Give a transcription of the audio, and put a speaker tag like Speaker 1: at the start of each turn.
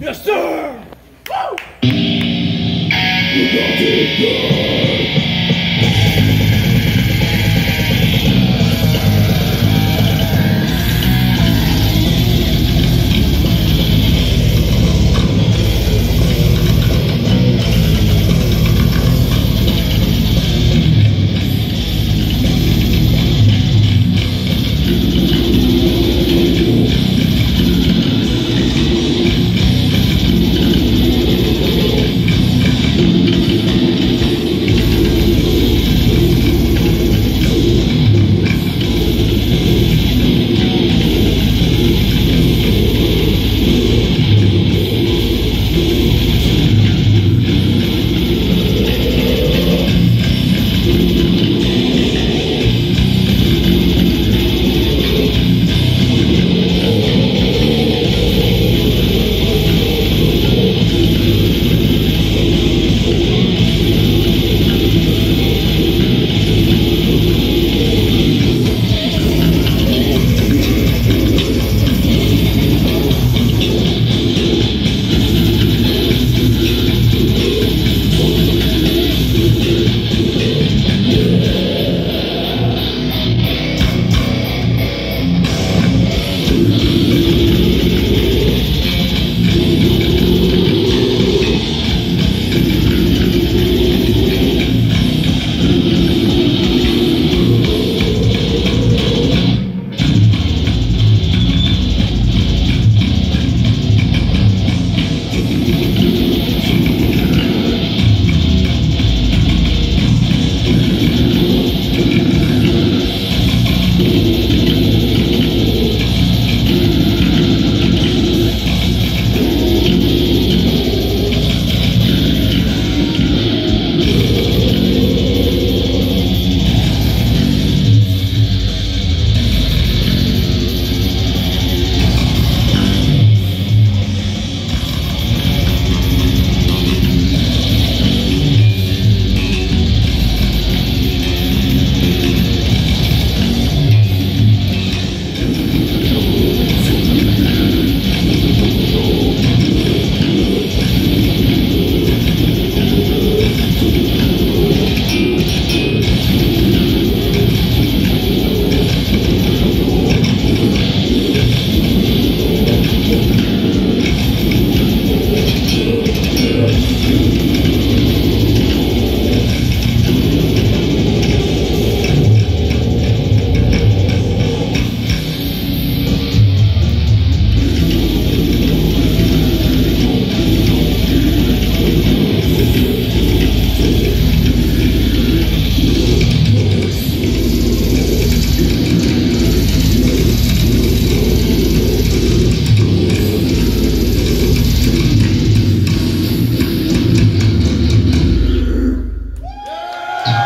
Speaker 1: Yes, sir!
Speaker 2: Woo!